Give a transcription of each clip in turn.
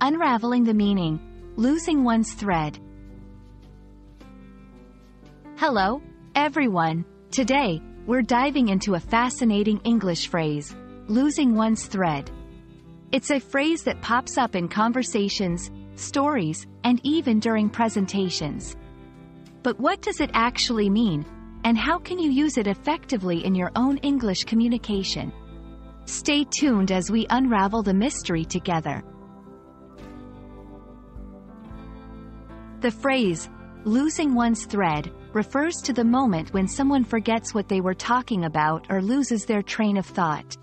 Unraveling the meaning. Losing one's thread. Hello, everyone. Today, we're diving into a fascinating English phrase, losing one's thread. It's a phrase that pops up in conversations, stories, and even during presentations. But what does it actually mean, and how can you use it effectively in your own English communication? Stay tuned as we unravel the mystery together. The phrase, losing one's thread, refers to the moment when someone forgets what they were talking about or loses their train of thought.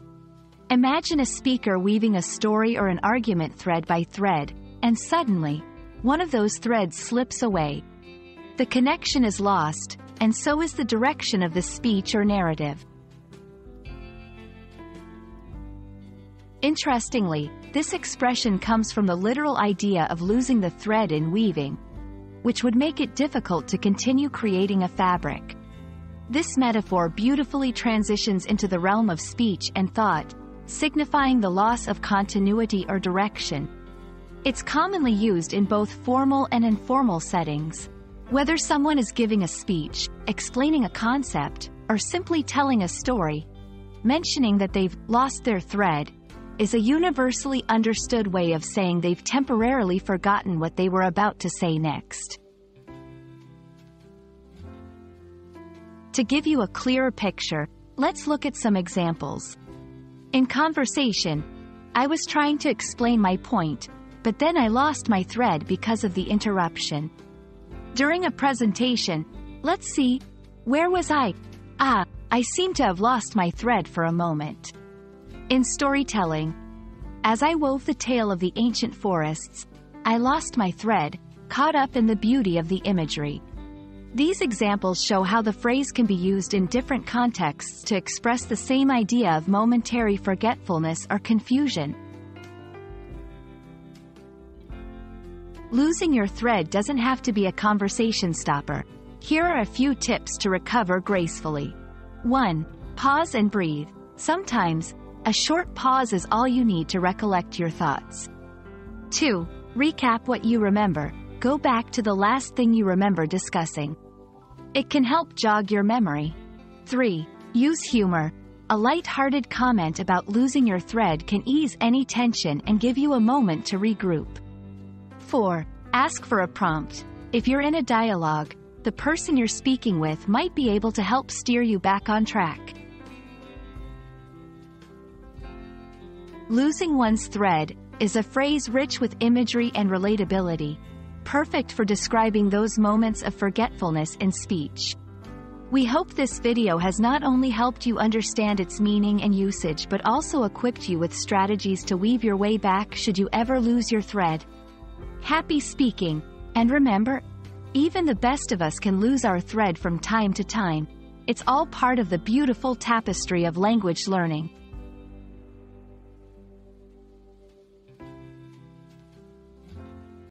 Imagine a speaker weaving a story or an argument thread by thread, and suddenly, one of those threads slips away. The connection is lost, and so is the direction of the speech or narrative. Interestingly, this expression comes from the literal idea of losing the thread in weaving, which would make it difficult to continue creating a fabric. This metaphor beautifully transitions into the realm of speech and thought, signifying the loss of continuity or direction. It's commonly used in both formal and informal settings. Whether someone is giving a speech, explaining a concept, or simply telling a story, mentioning that they've lost their thread is a universally understood way of saying they've temporarily forgotten what they were about to say next. To give you a clearer picture, let's look at some examples. In conversation, I was trying to explain my point, but then I lost my thread because of the interruption. During a presentation, let's see, where was I? Ah, I seem to have lost my thread for a moment. In storytelling, as I wove the tale of the ancient forests, I lost my thread, caught up in the beauty of the imagery. These examples show how the phrase can be used in different contexts to express the same idea of momentary forgetfulness or confusion. Losing your thread doesn't have to be a conversation stopper. Here are a few tips to recover gracefully. 1. Pause and breathe. Sometimes, a short pause is all you need to recollect your thoughts. 2. Recap what you remember. Go back to the last thing you remember discussing. It can help jog your memory. 3. Use humor. A light-hearted comment about losing your thread can ease any tension and give you a moment to regroup. 4. Ask for a prompt. If you're in a dialogue, the person you're speaking with might be able to help steer you back on track. Losing one's thread is a phrase rich with imagery and relatability, perfect for describing those moments of forgetfulness in speech. We hope this video has not only helped you understand its meaning and usage but also equipped you with strategies to weave your way back should you ever lose your thread. Happy speaking, and remember, even the best of us can lose our thread from time to time. It's all part of the beautiful tapestry of language learning.